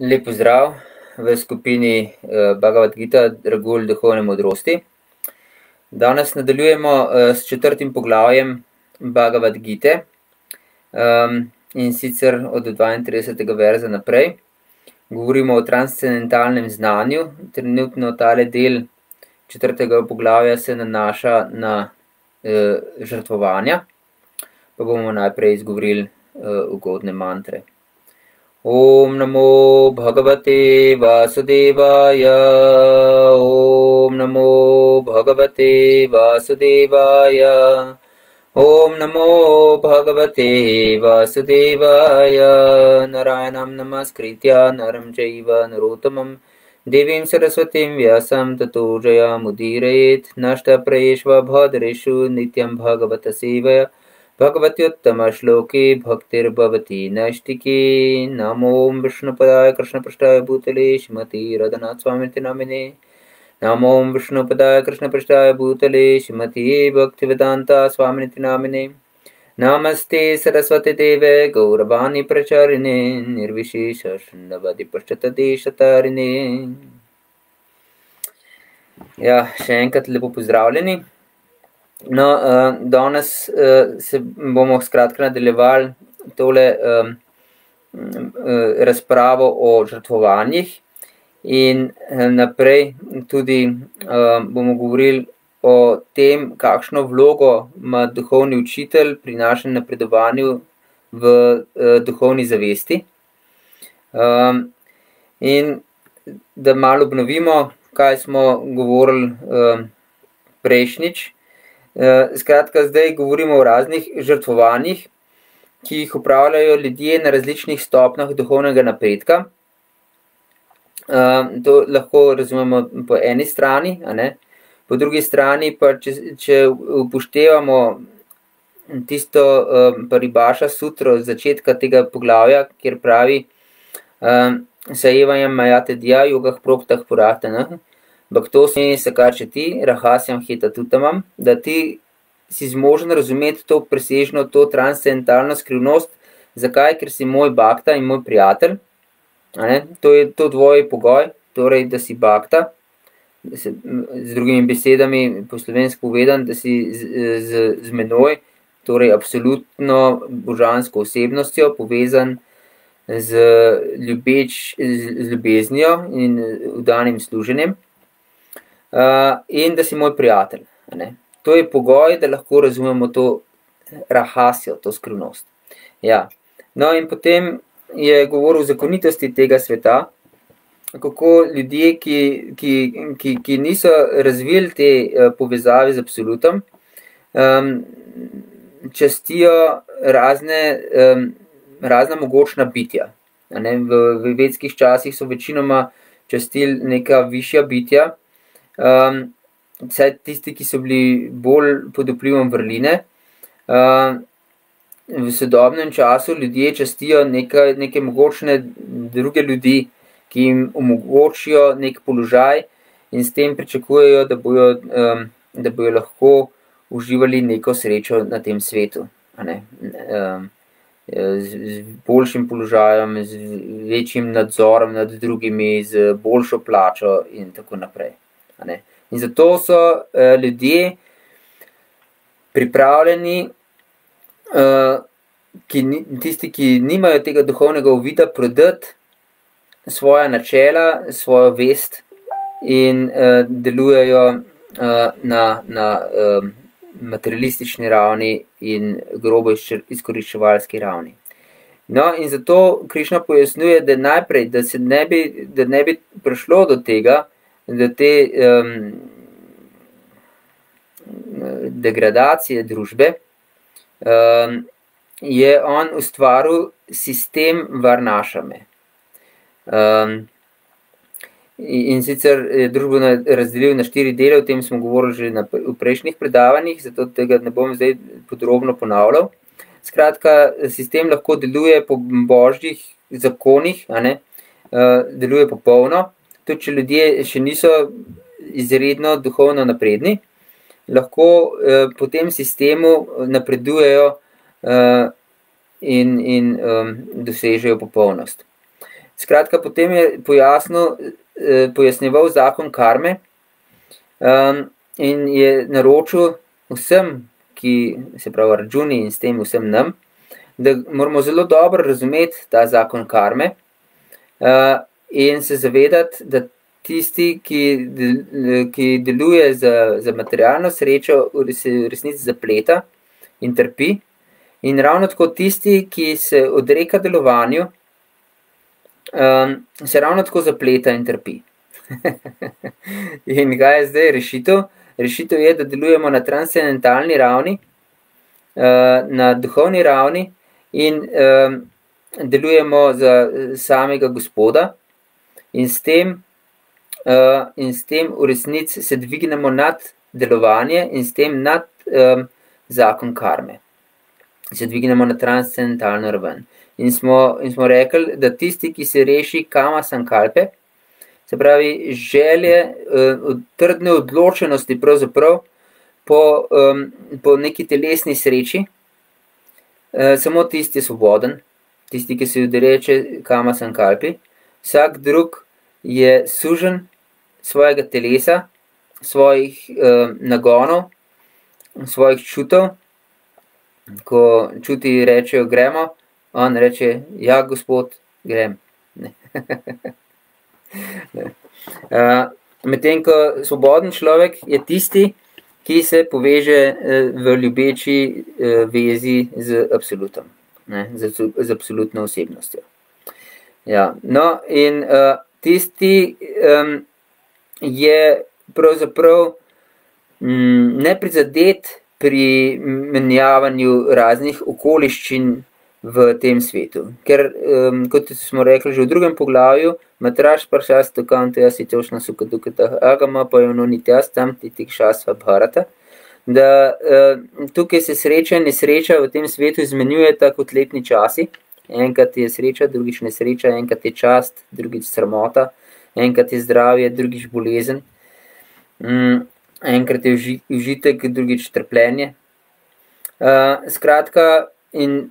Lep pozdrav v skupini Bhagavad Gita, Dragulj duhovne modrosti. Danes nadaljujemo s četrtim poglavjem Bhagavad Gite. In sicer od dvaintridesetega verza naprej. Govorimo o transcendentalnem znanju, trenutno tale del četrtega poglavja se nanaša na žrtvovanja. Pa bomo najprej izgovorili ugodne mantre. ॐ नमो भगवते वासुदेवाय। ॐ नमो भगवते वासुदेवाय। ॐ नमो भगवते वासुदेवाय। नारायणं नमस्कृत्य नरं चैव नरोत्तमं। देवीं सरस्वतीं व्यासं ततो जयामुदीरयेत् नष्टप्रयेष्वभद्रेषु नित्यं भगवतसेवया भगवत्युत्तमश्लोके भक्तिर्भवति नैष्टिके नमो विष्णुपदाय कृष्णपृष्ठाय भूतले श्रीमती रदनाथस्वामिति नामिने। नमो विष्णुपदाय कृष्णपृष्ठाय भूतले श्रीमती भक्तिवेदान्ता स्वामिनिति नामिने। नमस्ते सरस्वती देवे गौरवाणी प्रचारिणे निर्विशेष शून्यवादिपश्चतदेशतारिणे Ja, še enkrat lepo pozdravljeni. No, danes se bomo skratka nadaljevali tole razpravo o žrtvovanjih in naprej tudi bomo govorili o tem, kakšno vlogo ima duhovni učitelj pri našem napredovanju v duhovni zavesti. In da malo obnovimo, kaj smo govorili prejšnjič. Skratka, zdaj govorimo o raznih žrtvovanjih, ki jih opravljajo ljudje na različnih stopnjah duhovnega napredka. To lahko razumemo po eni strani, a ne. Po drugi strani pa, če, če upoštevamo tisto Paribaša sutro začetka tega poglavja, kjer pravi: Sajevajam majate dja jogah proktah puratanah, baktosmi sakačeti rahasjam hitatutamam, da ti si zmožen razumeti to presežno, to transcendentalno skrivnost. Zakaj? Ker si moj bakta in moj prijatelj. A ne, to je to tvoj pogoj, torej da si bakta. Z drugimi besedami po slovensko povedano, da si z, z, z menoj, torej absolutno božansko osebnostjo povezan z ljubeč, z ljubeznijo in vdanim služenjem. In da si moj prijatelj, ne. To je pogoj, da lahko razumemo to rahasjo, to skrivnost. Ja. No, in potem je govoril o zakonitosti tega sveta, kako ljudje, ki, ki, ki, ki niso razvili te povezave z absolutom, častijo razne, razna mogočna bitja, ne. V, v vedskih časih so večinoma častili neka višja bitja, vsaj tisti, ki so bili bolj pod vplivom vrline. v sodobnem času ljudje častijo neka, neke mogočne druge ljudi, ki jim omogočijo neki položaj in s tem pričakujejo, da bojo, da bojo lahko uživali neko srečo na tem svetu, ne. z, z boljšim položajem, z večjim nadzorom nad drugimi, z boljšo plačo in tako naprej. In zato so ljudje pripravljeni, ki tisti, ki nimajo tega duhovnega uvida, prodati svoja načela, svojo vest in delujejo na, na materialistični ravni in grobo izkoriščevalski ravni. No, in zato Krišna pojasnjuje, da najprej, da se ne bi, da ne bi prišlo do tega, do te degradacije družbe, je on ustvaril sistem Varnašame. in sicer je družbo razdelil na štiri dele, o tem smo govorili že na, v prejšnjih predavanjih, zato tega ne bom zdaj podrobno ponavljal. Skratka, sistem lahko deluje po božjih zakonih, a ne, deluje popolno, tudi če ljudje še niso izredno duhovno napredni, lahko po tem sistemu napredujejo in, in dosežejo popolnost. Skratka, potem je pojasnil, pojasnjeval zakon karme um, in je naročil vsem, ki se pravi Arjuni in s tem vsem nam, da moramo zelo dobro razumeti ta zakon karme uh, in se zavedati, da tisti, ki, ki deluje za, za materialno srečo, v resnici zapleta in trpi. In ravno tako tisti, ki se odreka delovanju, um, se ravno tako zapleta in trpi. in kaj je zdaj rešitev? Rešitev je, da delujemo na transcendentalni ravni, uh, na duhovni ravni in um, delujemo za samega Gospoda, in s tem, uh, in s tem v resnici se dvignemo nad delovanje in s tem nad um, zakon karme se dvignemo na transcendentalno raven. In smo, in smo rekli, da tisti, ki se reši kama sankalpe, se pravi želje, uh, trdne odločenosti, pravzaprav po, um, po neki telesni sreči, uh, samo tisti je svoboden, tisti, ki se jih reče kama sankalpi, vsak drug je sužen svojega telesa, svojih uh, nagonov, svojih čutov ko čuti, rečejo, gremo, on reče, ja, gospod, grem. uh, Medtem ko svoboden človek je tisti, ki se poveže uh, v ljubeči uh, vezi z absolutom, ne, z, z absolutno osebnostjo. Ja, no, in uh, tisti um, je pravzaprav mm, neprizadet pri menjavanju raznih okoliščin v tem svetu. Ker, um, kot smo rekli že v drugem poglavju, matraš pa šast to kante, jaz si točno suka dukata agama, pa je ono niti jaz tam ti tik šasva bharata. Da uh, tukaj se sreča in nesreča v tem svetu izmenjujeta kot letni časi. Enkrat je sreča, drugič nesreča, enkrat je čast, drugič sramota, enkrat je zdravje, drugič bolezen. Um, enkrat je užitek, drugič trpljenje. Uh, skratka, in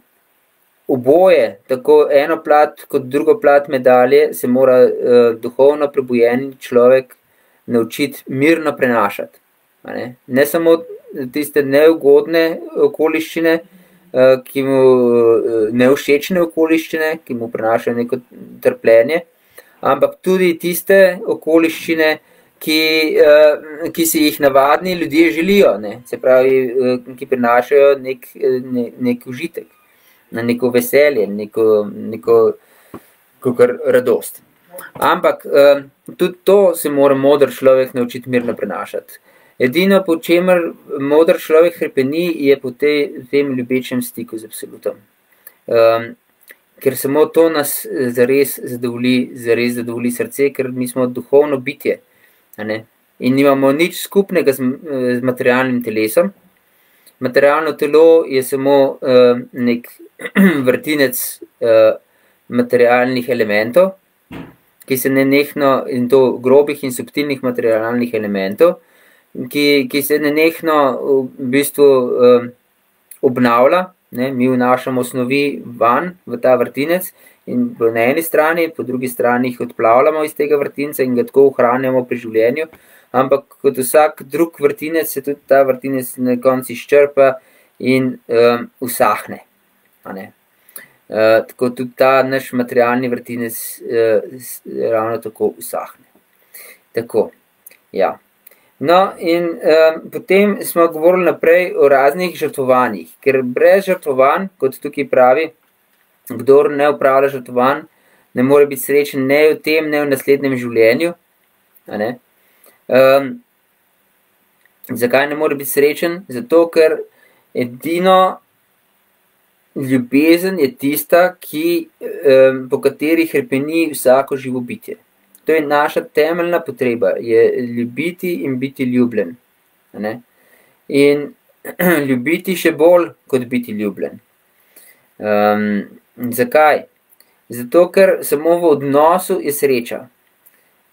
oboje, tako eno plat, kot drugo plat medalje, se mora uh, duhovno prebujen človek naučiti mirno prenašati. Ne? ne samo tiste neugodne okoliščine, ki mu uh, neušečne okoliščine, ki mu prenašajo neko trpljenje, ampak tudi tiste okoliščine, ki, uh, ki si jih navadni ljudje želijo, ne? se pravi, ki prinašajo nek, ne, nek užitek, neko veselje, neko, neko kukar radost. Ampak tudi to se mora modr človek naučiti mirno prenašati. Edino, po čemer modr človek hrpeni, je po tem ljubečem stiku z absolutom. Um, ker samo to nas zares zadovolji, zares zadovolji srce, ker mi smo duhovno bitje. In nimamo nič skupnega z, z materialnim telesom. Materialno telo je samo uh, nek vrtinec uh, materialnih elementov, ki se ne nehno, in to grobih in subtilnih materialnih elementov, ki, ki se ne nehno v bistvu uh, obnavlja, ne? mi vnašamo osnovi van v ta vrtinec in na eni strani, po drugi strani jih odplavljamo iz tega vrtinca in ga tako ohranjamo pri življenju. Ampak kot vsak drug vrtinec, se tudi ta vrtinec na koncu izčrpa in um, usahne. Uh, tako tudi ta naš materialni vrtinec uh, ravno tako usahne. Tako, ja. No, in um, potem smo govorili naprej o raznih žrtvovanjih, ker brez žrtvovanj, kot tukaj pravi, kdor ne upravlja žrtvovan, ne more biti srečen ne v tem, ne v naslednjem življenju. Um, zakaj ne more biti srečen? Zato, ker edino ljubezen je tista, ki, um, po kateri hrpeni vsako živo bitje. To je naša temeljna potreba, je ljubiti in biti ljubljen. In ljubiti še bolj, kot biti ljubljen. Um, Zakaj? Zato, ker samo v odnosu je sreča,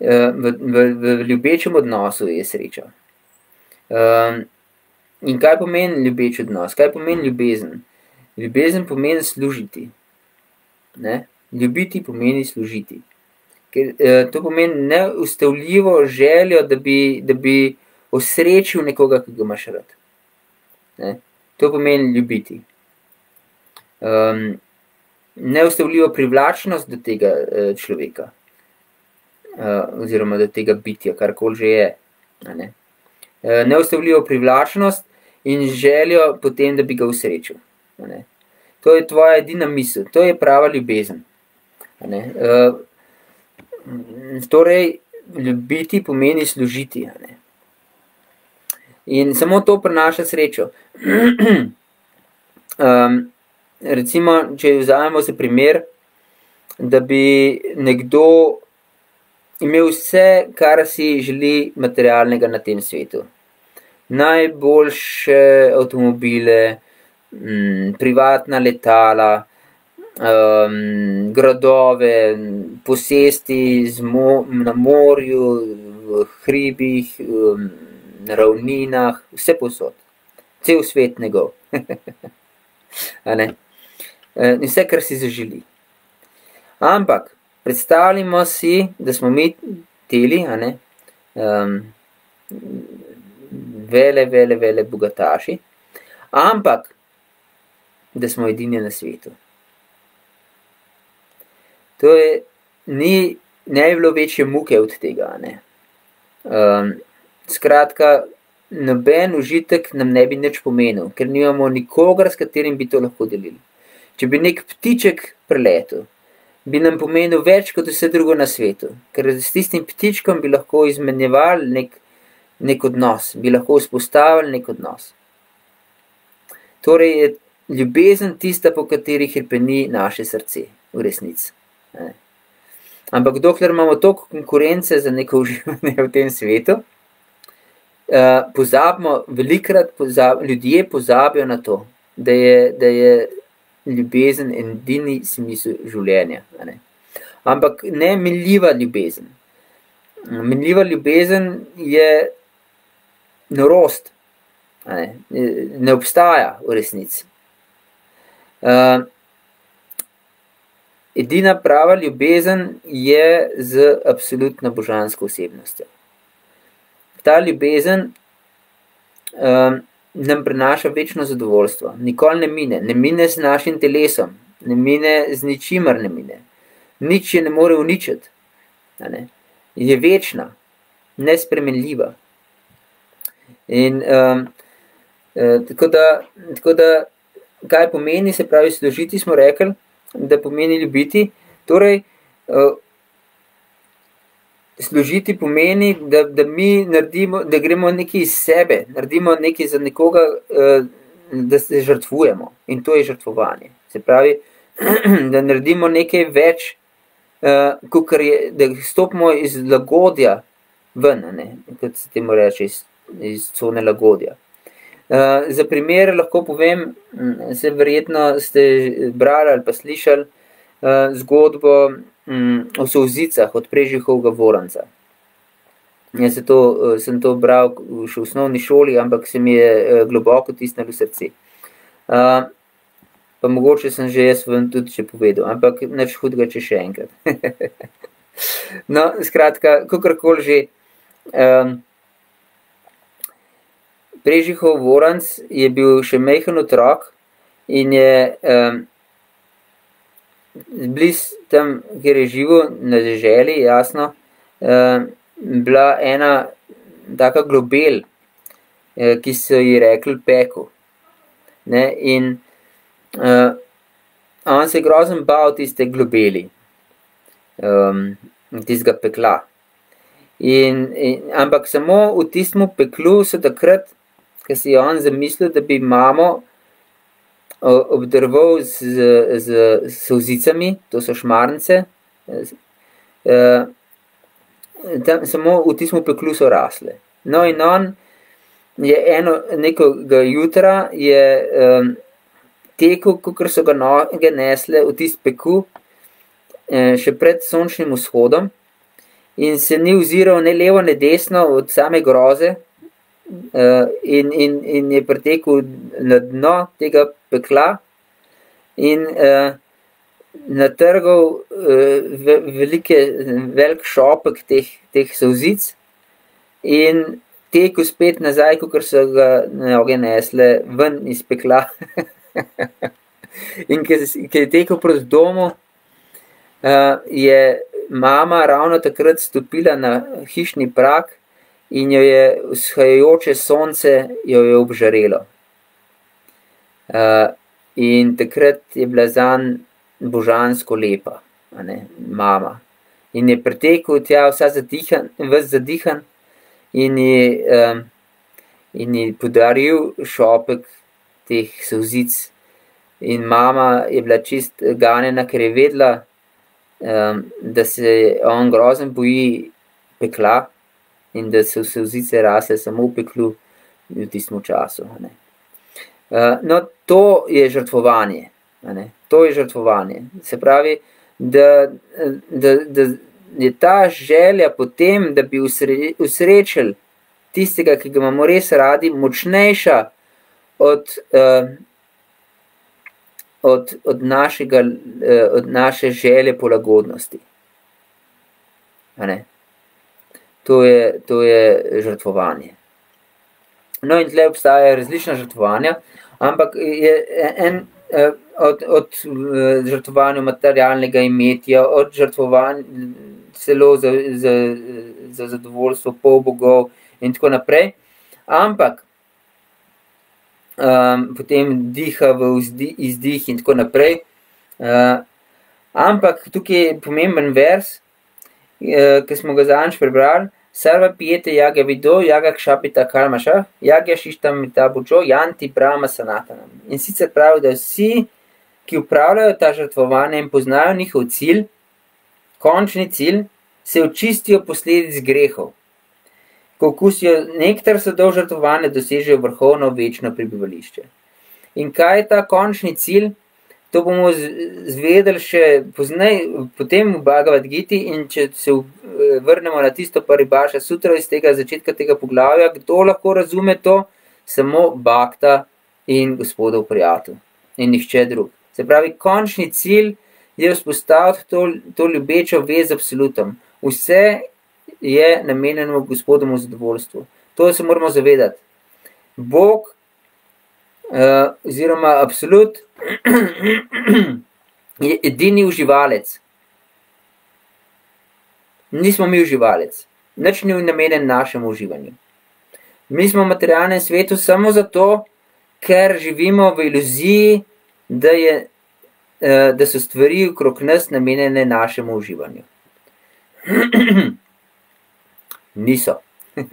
eh, v, v, v ljubečem odnosu je sreča. Um, in kaj pomeni ljubeč odnos, kaj pomeni ljubezen? Ljubezen pomeni služiti. Ne? Ljubiti pomeni služiti. Ker, eh, to pomeni neustavljivo željo, da bi, da bi osrečil nekoga, ki ga imaš rad. Ne? To pomeni ljubiti. Um, neustavljivo privlačnost do tega uh, človeka, uh, oziroma do tega bitja, karkoli že je. Ne? Uh, neustavljivo privlačnost in željo potem, da bi ga usrečil. To je tvoja edina misel, to je prava ljubezen. Uh, torej, ljubiti pomeni služiti. In samo to prenaša srečo. um, recimo, če vzamemo za primer, da bi nekdo imel vse, kar si želi materialnega na tem svetu. Najboljše avtomobile, m, privatna letala, um, gradove, posesti mo na morju, v hribih, um, na ravninah, vse posod, cel svet njegov. E, in vse, kar si zaželi. Ampak predstavljamo si, da smo mi teli, um, vele, vele, vele bogataši, ampak da smo edini na svetu. To je, ni, ne bi bilo večje muke od tega. Um, skratka, noben užitek nam ne bi nič pomenil, ker nimamo nikogar, s katerim bi to lahko delili. Če bi nek ptiček preletel, bi nam pomenil več kot vse drugo na svetu, ker s tistim ptičkom bi lahko izmenjevali nek, nek odnos, bi lahko vzpostavili nek odnos. Torej je ljubezen tista, po kateri hrpeni naše srce, v resnici. Ampak dokler imamo toliko konkurence za neko uživanje v tem svetu, uh, pozabimo, velikrat pozab, ljudje pozabijo na to, da je, da je ljubezen edini smisel življenja. Ne? Ampak ne minljiva ljubezen. Minljiva ljubezen je norost, ne? ne obstaja v resnici. Uh, edina prava ljubezen je z absolutno božansko osebnostjo ta ljubezen um, nam prinaša večno zadovoljstvo, nikoli ne mine, ne mine z našim telesom, ne mine z ničimer, ne mine. Nič je ne more uničiti, ne? je večna, nespremenljiva. In um, uh, tako, da, tako da, kaj pomeni, se pravi, služiti, smo rekli, da pomeni ljubiti. Torej, uh, služiti pomeni, da, da mi naredimo, da gremo nekaj iz sebe, naredimo nekaj za nekoga, eh, da se žrtvujemo. In to je žrtvovanje. Se pravi, da naredimo nekaj več, eh, kot je, da stopimo iz lagodja ven, ne? kot se temu reče, iz, iz cone lagodja. Uh, za primer lahko povem, hm, se verjetno ste brali ali pa slišali uh, zgodbo mm, o sovzicah od prežihovega voranca. Jaz se to, eh, sem to bral še v osnovni šoli, ampak se mi je eh, globoko tisnilo v srce. Uh, pa mogoče sem že jaz vam tudi še povedal, ampak neč hudega, če še enkrat. no, skratka, kakorkoli že. Um, Prežihov voranc je bil še mehen otrok in je um, bliz tam, kjer je živo, na deželi, jasno, eh, bila ena taka globel, eh, ki so ji rekli peku. Ne, in eh, on se je grozen bal tiste globeli, um, tistega pekla. In, in, ampak samo v tistem peklu so takrat, ko si je on zamislil, da bi mamo obdrval z, z sozicami, to so šmarnice. E, tam, samo v tistem peklu so rasle. No, in on je eno nekega jutra je um, tekel, kot so ga noge nesle v tisti peku, e, še pred sončnim vzhodom, in se ni oziral ne levo, ne desno od same groze, in, in, in je pretekel na dno tega pekla, in uh, na trgu uh, velike, velik šopek teh, teh sovzic in tekel spet nazaj, kot so ga noge nesle ven iz pekla. in ki je tekel proti domu, uh, je mama ravno takrat stopila na hišni prak in jo je vzhajajoče sonce jo je obžarelo. Uh, in takrat je bila zanj božansko lepa, mama. In je pretekel tja, vsa zadihan, vse zadihan, in je, um, in je podaril šopek teh sovzic. In mama je bila čist ganjena, ker je vedela, um, da se on grozen boji pekla in da so sovzice rasle samo v peklu v tistem času. Uh, no, to je žrtvovanje. To je žrtvovanje. Se pravi, da, da, da je ta želja potem, da bi usrečili tistega, ki ga imamo res radi, močnejša od, uh, od, od, našega, uh, od naše želje po lagodnosti. To je, to je žrtvovanje. No, in tle obstajajo različna žrtvovanja, ampak je en, Eh, od, od eh, žrtvovanja materialnega imetja, od žrtvovanja celo za, za, za zadovoljstvo pol bogov in tako naprej. Ampak um, potem diha v vzdi, izdih in tako naprej. Uh, ampak tukaj je pomemben vers, uh, ki smo ga zadnjič prebrali. Sarva pijete jaga vido, jaga kšapita kalmaša, jaga šištam ta bučo, janti brama sanatanam. In sicer pravi, da vsi, ki upravljajo ta žrtvovanje in poznajo njihov cilj, končni cilj, se očistijo posledic grehov. Ko okusijo nektar sadov žrtvovanja, dosežejo vrhovno večno prebivališče. In kaj je ta končni cilj? To bomo zvedeli še poznaj, potem v Bhagavad Giti če se vrnemo na tisto paribaša sutra iz tega začetka tega poglavja, kdo lahko razume to? Samo Bhakta in gospodov prijatelj in nihče drug. Se pravi, končni cilj je vzpostaviti to, to ljubečo vez z absolutom. Vse je namenjeno gospodomu zadovoljstvu. To se moramo zavedati. Bog oziroma absolut, je edini uživalec. Nismo mi uživalec, nič ni namenjen našemu uživanju. Mi smo v materialnem svetu samo zato, ker živimo v iluziji, da, je, uh, da so stvari okrog nas namenjene našemu uživanju. Niso.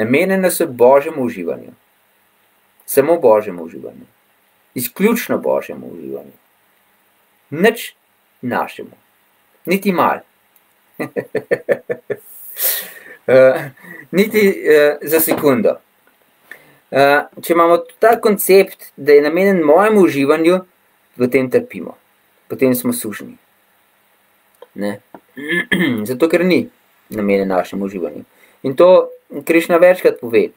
namenjene so božjemu uživanju samo božjemu uživanju, izključno božjemu uživanju, nič našemu, niti mal. uh, niti uh, za sekundo. Uh, če imamo ta koncept, da je namenjen mojemu uživanju, potem trpimo, potem smo sužni. Ne? Zato, ker ni namenjen našemu uživanju. In to Krišna večkrat pove.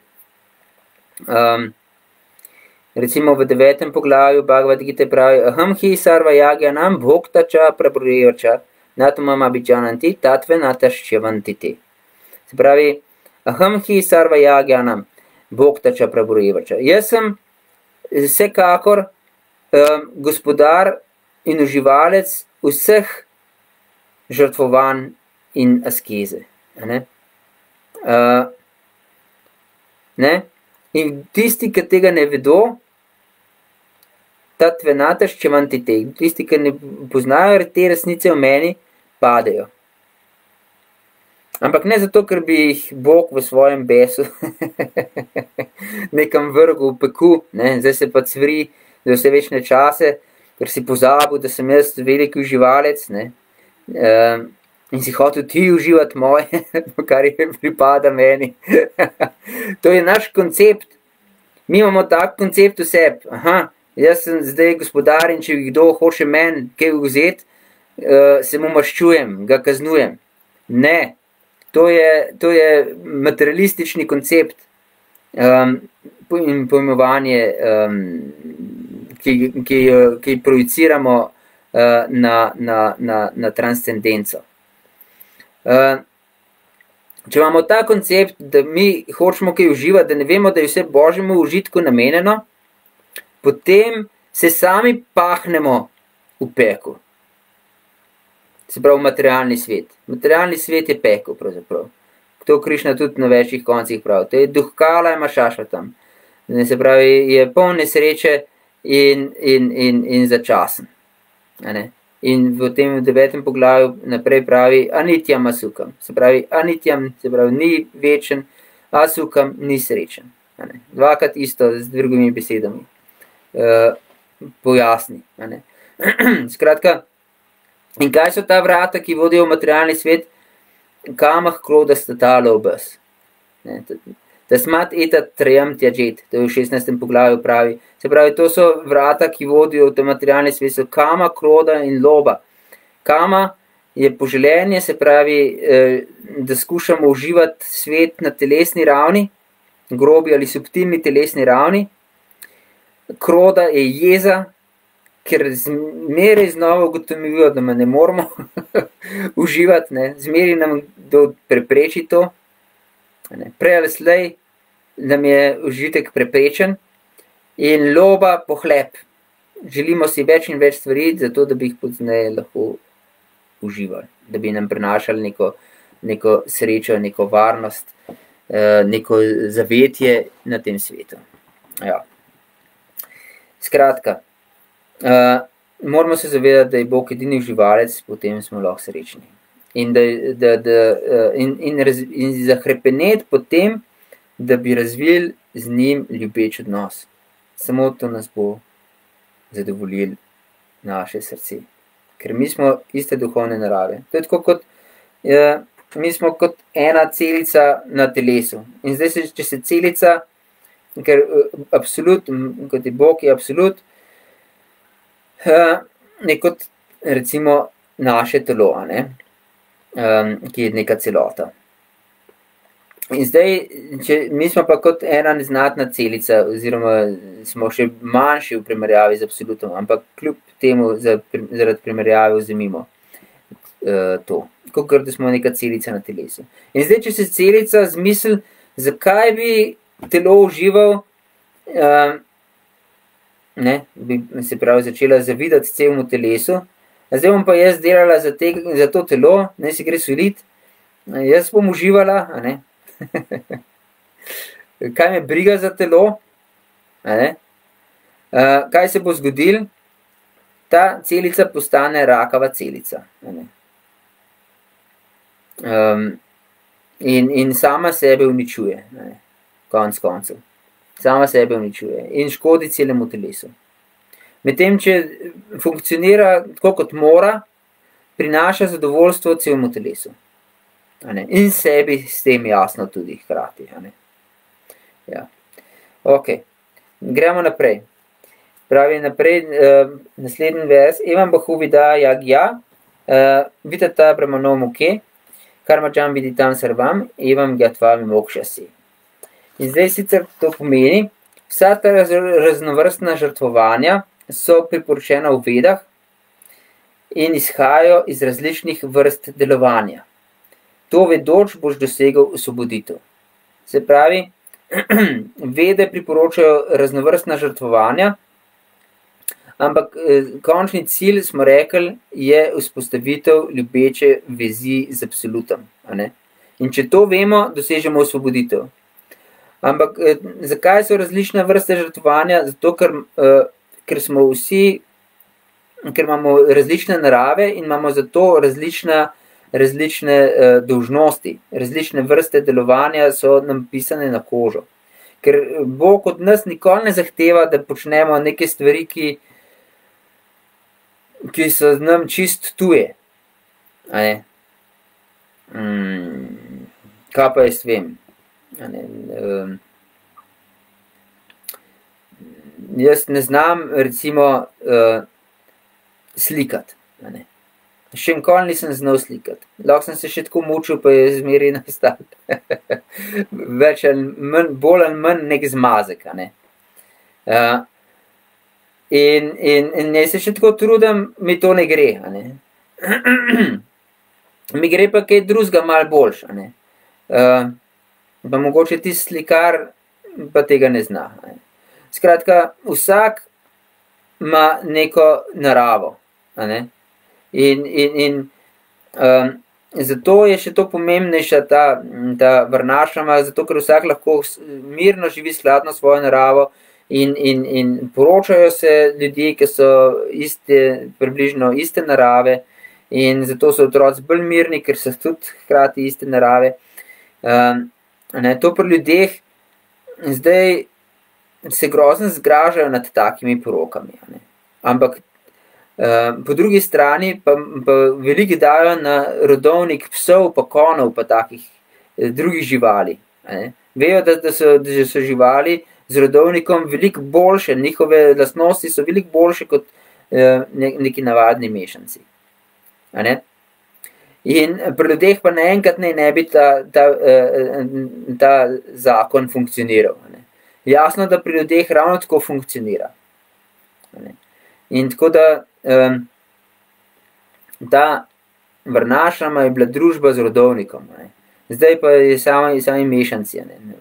Um, Recimo v devetem poglavju Bhagavad Gita pravi: Aham hi sarva jagya nam bhokta cha prabhurevača, natumam abhijananti tatve nataščevantiti. Se pravi, aham hi sarva jagya nam bhokta cha prabhurevača. Jaz sem vsekakor um, gospodar in uživalec vseh žrtvovanj in askeze. Ne? Uh, ne? In tisti, ki tega ne vedo, ta tvenataš, če vam ti te, tisti, ki ne poznajo te resnice v meni, padejo. Ampak ne zato, ker bi jih Bog v svojem besu nekam vrgel v peku, ne? zdaj se pa cvri za vse večne čase, ker si pozabil, da sem jaz veliki uživalec ne? Um, in si hotel ti uživati moje, kar je pripada meni. to je naš koncept. Mi imamo tak koncept v sebi. Aha, jaz sem zdaj gospodar in če kdo hoče meni kaj vzeti, uh, se mu maščujem, ga kaznujem. Ne, to je, to je materialistični koncept um, in pojmovanje, um, ki, ki, ki projiciramo uh, na, na, na, na transcendenco. Uh, če imamo ta koncept, da mi hočemo kaj uživati, da ne vemo, da je vse božjemu užitku namenjeno, potem se sami pahnemo v peku. Se pravi, materialni svet. Materialni svet je pekel, pravzaprav. To Krišna tudi na večjih koncih pravi. To je duhkala, ima šaša tam. Se pravi, je poln nesreče in, in, in, in začasen. In v tem devetem poglavju naprej pravi, anitjam asukam. Se pravi, anitjam se pravi, ni večen, asukam ni srečen. Dvakrat isto z drugimi besedami. Uh, pojasni. Skratka, in kaj so ta vrata, ki vodijo v materialni svet, kamah kroda sta tala obes. Da smat eta trejem tjađet, to je v 16. poglavju pravi. Se pravi, to so vrata, ki vodijo v ta materialni svet, so kama, kroda in loba. Kama je poželenje, se pravi, eh, da skušamo uživati svet na telesni ravni, grobi ali subtilni telesni ravni. Kroda je jeza, ker zmeraj znova ugotovijo, da me ne moramo uživati, ne. zmeraj nam kdo prepreči to. Ne. Prej ali slej nam je užitek preprečen in loba pohlep. Želimo si več in več stvari, zato da bi jih pozneje lahko uživali, da bi nam prinašali neko, neko srečo, neko varnost, eh, neko zavetje na tem svetu. Ja. Skratka, Uh, moramo se zavedati, da je Bog edini uživalec, potem smo lahko srečni. In, da, da, da, uh, in, in, raz, in zahrepenet potem, da bi razvili z njim ljubeč odnos. Samo to nas bo zadovoljilo naše srce. Ker mi smo iste duhovne narave. To je tako kot. Uh, Mi smo kot ena celica na telesu. In zdaj, se, če se celica, ker absolut, kot je Bog, je absolut, je kot recimo naše telo, ne? um, ki je neka celota. In zdaj, če, mi smo pa kot ena neznatna celica, oziroma smo še manjši v primerjavi z absolutom, ampak kljub temu, zaradi primerjave, vzemimo uh, to, kot da smo neka celica na telesu. In zdaj, če se celica zmisli, zakaj bi telo užival, um, ne, bi se pravi začela zavidati celemu telesu. Zdaj bom pa jaz delala za, te, za to telo, ne si gre soliti, jaz bom uživala. kaj me briga za telo? Uh, kaj se bo zgodil? Ta celica postane rakava celica. Um, in, in sama sebe uničuje, konc koncev sama sebe uničuje in škodi celemu telesu. Medtem, če funkcionira tako, kot mora, prinaša zadovoljstvo celemu telesu. In sebi s tem jasno tudi hkrati. Ja. Ok, gremo naprej. Pravi naprej, uh, naslednji vers, Evan Bahu vida jag ja, uh, vidita brahmano muke, karma džam vidi tam servam, Evan gatvam mokšasi. In zdaj sicer to pomeni, vsa ta raz, raznovrstna žrtvovanja so priporočena v vedah in izhajajo iz različnih vrst delovanja. To vedoč boš dosegel osvoboditev. Se pravi, vede priporočajo raznovrstna žrtvovanja, ampak eh, končni cilj, smo rekli, je vzpostavitev ljubeče vezi z absolutom. In če to vemo, dosežemo osvoboditev. Ampak eh, zakaj so različne vrste žrtvovanja? Zato, ker, eh, ker smo vsi, ker imamo različne narave in imamo zato različna, različne eh, dolžnosti, različne vrste delovanja so nam pisane na kožo. Ker Bog od nas nikoli ne zahteva, da počnemo neke stvari, ki, ki so nam čist tuje. Hmm, kaj pa jaz vem? Ne, um, jaz ne znam, recimo, uh, slikati. Še nikoli nisem znal slikati. Lahko sem se še tako mučil, pa je zmeraj nastal. Več ali manj, bolj ali manj nek zmazek. Ne. Uh, In, in, in jaz se še tako trudim, mi to ne gre. Ne? mi gre pa kaj drugega, malo boljš. a Ne? Uh, pa mogoče ti slikar pa tega ne zna. Ne? Skratka, vsak ima neko naravo. Ne? In, in, in um, zato je še to pomembnejša ta, ta vrnašama, zato ker vsak lahko mirno živi skladno svojo naravo. In, in, in poročajo se ljudje, ki so iste, približno iste narave, in zato so otroci bolj mirni, ker so tudi hkrati iste narave. Um, ne, to pri ljudeh zdaj se grozno zgražajo nad takimi porokami. Ne. Ampak um, po drugi strani pa, pa veliko dajo na rodovnik psov, pa konov, pa takih eh, drugih živali. Ne. Vejo, da, da, so, da so živali z rodovnikom veliko boljše, njihove lastnosti so veliko boljše kot eh, ne, neki navadni mešanci. Ne? In pri ljudeh pa naenkrat ne, ne bi ta, ta, eh, ta zakon funkcioniral. Ne? Jasno, da pri ljudeh ravno tako funkcionira. Ne? In tako da um, ta vrnašama je bila družba z rodovnikom. Ne? Zdaj pa je sami, sami mešanci. a Ne?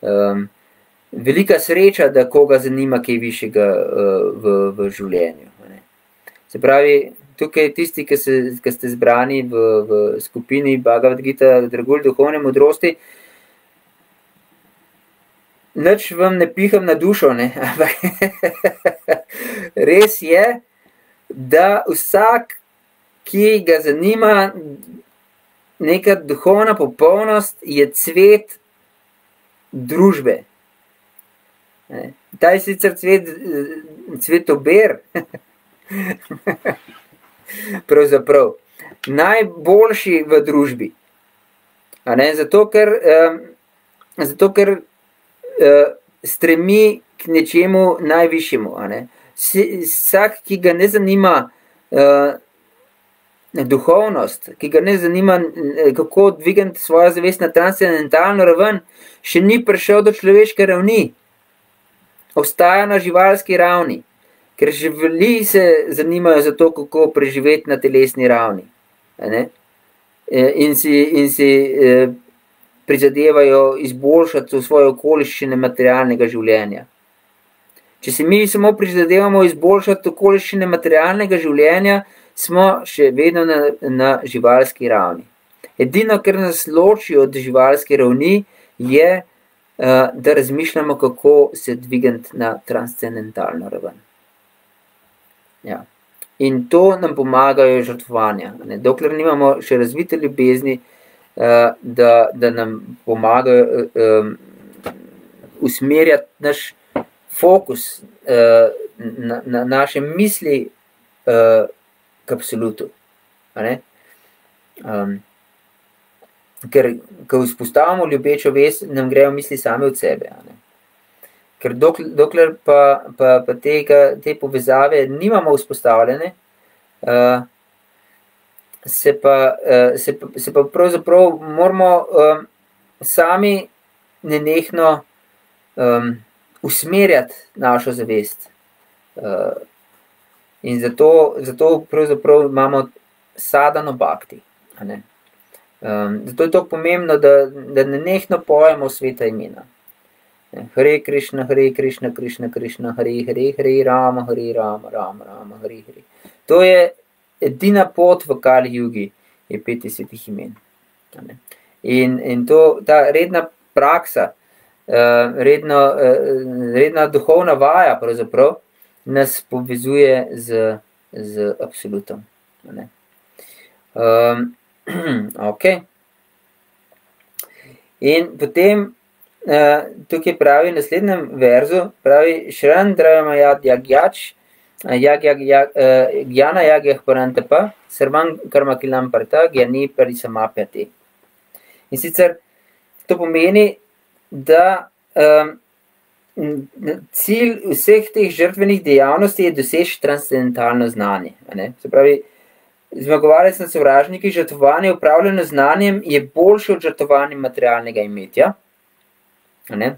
Um, velika sreča, da koga zanima kaj višjega uh, v, v življenju. Ne? Se pravi, tukaj tisti, ki, se, ki ste zbrani v, v skupini Bhagavad Gita, dragulj duhovne modrosti, nič vam ne piham na dušo, ne? ampak res je, da vsak, ki ga zanima neka duhovna popolnost, je cvet družbe. Ta je sicer cvet, cvetober, pravzaprav najboljši v družbi. A ne? Zato, ker, um, zato, ker uh, stremi k nečemu najvišjemu. a ne. Vsak, ki ga ne zanima uh, duhovnost, ki ga ne zanima, eh, kako dvigati svojo zavest na transcendentalno raven, še ni prišel do človeške ravni. Obstaja na živalski ravni, ker živali se zanimajo za to, kako preživeti na telesni ravni. Eh, In si, in si eh, prizadevajo izboljšati svoje okoliščine materialnega življenja. Če si mi samo prizadevamo izboljšati okoliščine materialnega življenja, smo še vedno na, na živalski ravni. Edino, kar nas loči od živalske ravni, je, uh, da razmišljamo, kako se dvigati na transcendentalno raven. Ja. In to nam pomagajo žrtvovanja. Ne? Dokler nimamo še razvite ljubezni, uh, da, da nam pomagajo um, usmerjati naš fokus uh, na, na naše misli uh, k absolutu. Um, ker, ko vzpostavimo ljubečo vest, nam grejo misli same od sebe. ne. Ker dokler, dokler pa, pa, pa tega, te povezave nimamo vzpostavljene, uh, se, pa, uh, se, pa, se pa pravzaprav moramo um, sami nenehno um, usmerjati našo zavest. Uh, in zato, zato pravzaprav imamo sadano bakti. Um, zato je to pomembno, da, da nenehno pojemo sveta imena. Hare Krišna, Hare Krišna, Krišna Krišna, Hare Hare, Hare Rama, Hare Rama, Rama Rama, Hare Hare. To je edina pot v Kali Jugi, je peti svetih imen. In, in to, ta redna praksa, uh, redno, uh, redna duhovna vaja, pravzaprav nas povezuje z, z absolutom. ne. Um, ok. In potem tukaj pravi v naslednjem verzu, pravi Šran Drama Jad Jagjač, Jag Jag Jag Gjana Jag Jag Parantapa, Sarvan Karma Kilam Parta, Gjani Parisamapjati. In sicer to pomeni, da um, cilj vseh teh žrtvenih dejavnosti je doseči transcendentalno znanje. Se pravi, zmagovalec nad sovražniki, žrtvovanje upravljeno znanjem je boljše od žrtvovanja materialnega imetja. a ne.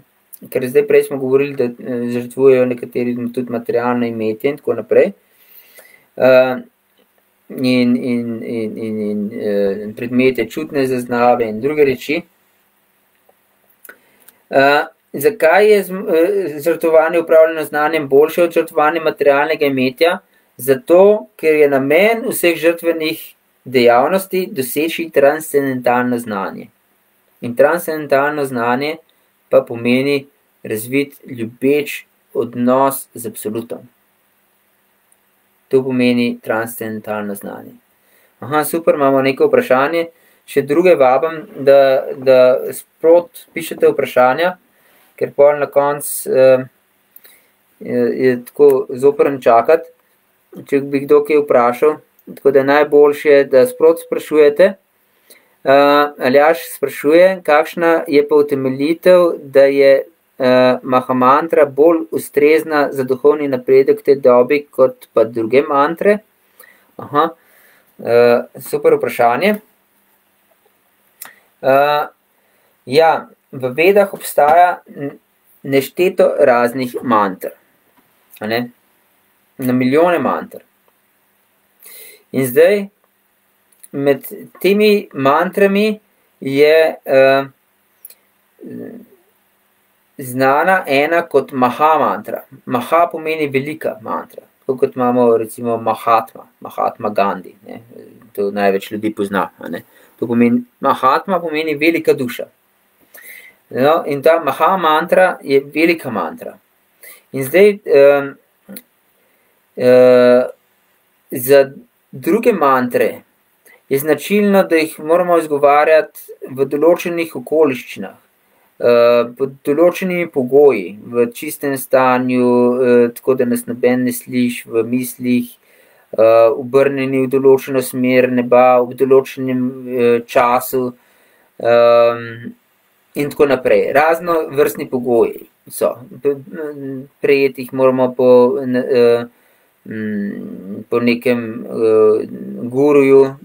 ker zdaj prej smo govorili, da eh, žrtvujejo nekateri tudi materialno imetje in tako naprej. Uh, in, in, in, in, in, in predmete čutne zaznave in druge reči. Uh, zakaj je žrtvovanje upravljeno znanjem boljše od žrtvovanja materialnega imetja? Zato, ker je namen vseh žrtvenih dejavnosti doseči transcendentalno znanje. In transcendentalno znanje pa pomeni razvit ljubeč odnos z absolutom. To pomeni transcendentalno znanje. Aha, super, imamo neko vprašanje. Še druge vabim, da, da sprot pišete vprašanja, ker pa na koncu eh, je, je tako zoprn čakati, če bi kdo kaj vprašal. Tako da najboljše, da sprot sprašujete. Uh, Aljaš sprašuje, kakšna je pa utemeljitev, da je uh, Mahamantra bolj ustrezna za duhovni napredek v tej dobi kot pa druge mantre? Aha, uh, super vprašanje. Uh, ja, v vedah obstaja nešteto raznih mantr. Ne? Na milijone mantr. In zdaj med temi mantrami je uh, znana ena kot Maha mantra. Maha pomeni velika mantra, tako kot imamo recimo Mahatma, Mahatma Gandhi. Ne? To največ ljudi pozna. To pomeni, Mahatma pomeni velika duša. No, in ta Maha mantra je velika mantra. In zdaj um, uh, za druge mantre, je značilno, da jih moramo izgovarjati v določenih okoliščinah, eh, pod določenimi pogoji, v čistem stanju, eh, tako da nas noben ne sliši v mislih, eh, obrnjeni v določeno smer neba, v določenem času in tako naprej. Razno vrstni pogoji so. Prejeti jih moramo po, po nekem guruju,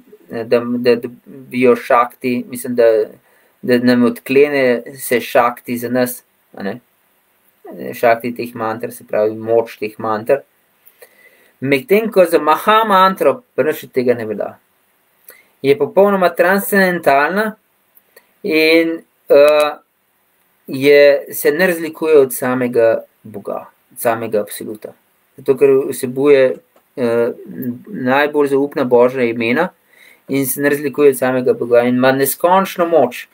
da, da dobijo šakti, mislim, da, da nam odklene se šakti za nas, šakti teh mantr, se pravi moč teh mantr. Medtem ko za maha mantro, še tega ne velja. Je popolnoma transcendentalna in uh, je, se ne razlikuje od samega Boga, od samega absoluta. Zato, ker vsebuje uh, najbolj zaupna božja imena, in se ne razlikuje od samega Boga in ima neskončno moč.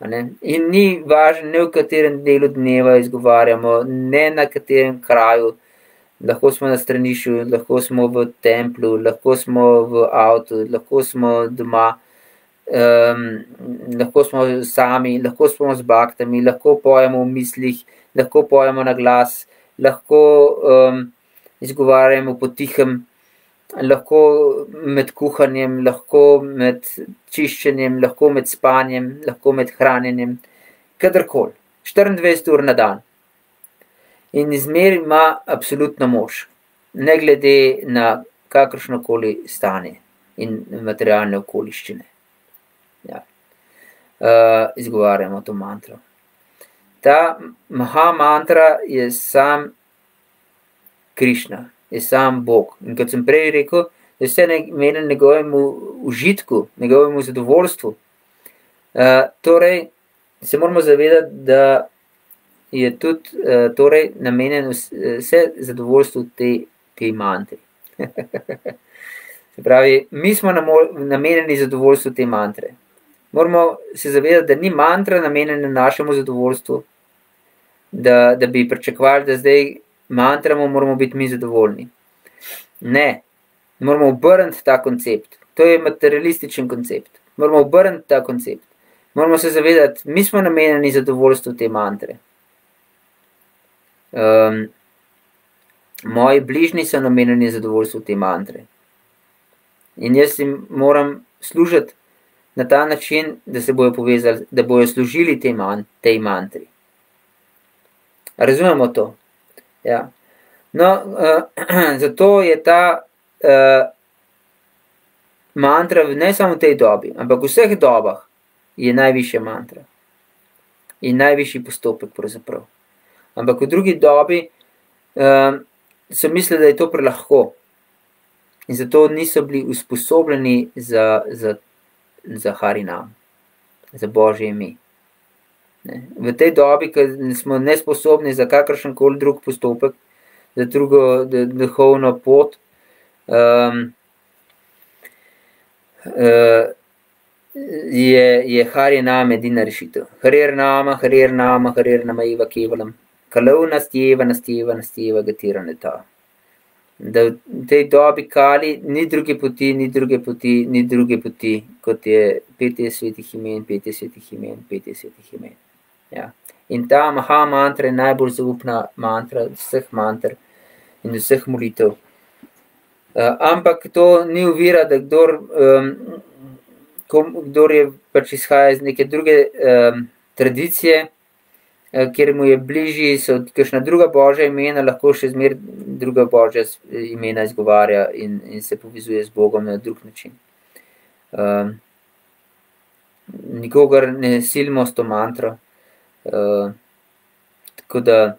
Ne? In ni važno, ne v katerem delu dneva izgovarjamo, ne na katerem kraju. Lahko smo na stranišču, lahko smo v templu, lahko smo v avtu, lahko smo doma, um, lahko smo sami, lahko smo z baktami, lahko pojemo v mislih, lahko pojemo na glas, lahko um, izgovarjamo potihem lahko med kuhanjem, lahko med čiščenjem, lahko med spanjem, lahko med hranjenjem, kadarkoli, 24 ur na dan. In izmer ima absolutno moč, ne glede na kakršno koli stanje in materialne okoliščine. Ja. Uh, izgovarjamo to mantro. Ta maha mantra je sam Krišna, je sam Bog. In kot sem prej rekel, da vse namenjeno njegovemu užitku, njegovemu zadovoljstvu. Uh, torej, se moramo zavedati, da je tudi uh, torej, namenjen vse zadovoljstvo te, te mantre. se pravi, mi smo namenjeni zadovoljstvu te mantre. Moramo se zavedati, da ni mantra namenjena našemu zadovoljstvu, da, da bi pričakovali, da zdaj mantramo, moramo biti mi zadovoljni. Ne, moramo obrniti ta koncept. To je materialističen koncept. Moramo obrniti ta koncept. Moramo se zavedati, mi smo namenjeni zadovoljstvu te mantre. Um, moji bližnji so namenjeni zadovoljstvu te mantre. In jaz jim moram služiti na ta način, da se bojo povezali, da bojo služili tej, man, tej mantri. Razumemo to? Ja. No, uh, zato je ta uh, mantra ne samo v tej dobi, ampak v vseh dobah je najvišja mantra. in najvišji postopek pravzaprav. Ampak v drugi dobi um, so mislili, da je to prelahko in zato niso bili usposobljeni za, za, za Harinam, za Božje ime. V tej dobi, ko smo nesposobni za kakršen koli drug postopek, za drugo duhovno pot, um, uh, je, je Hari nam edina rešitev. Harir nama, harir nama, harir nama iva kevalam, kalau nastjeva, nastjeva, nastjeva, gatira ne ta. Da v tej dobi kali ni druge poti, ni druge poti, ni druge poti, kot je petje svetih imen, petje svetih imen, petje svetih imen. Ja. In ta maha mantra je najbolj zaupna mantra vseh mantr in vseh molitev. Uh, ampak to ni uvira, da kdor, um, kom, kdor je pač izhaja iz neke druge um, tradicije, uh, kjer mu je bližji, so kakšna druga božja imena, lahko še zmer druga božja imena izgovarja in, in se povezuje z Bogom na drug način. Um, nikogar ne silimo s to mantro. Uh, tako da,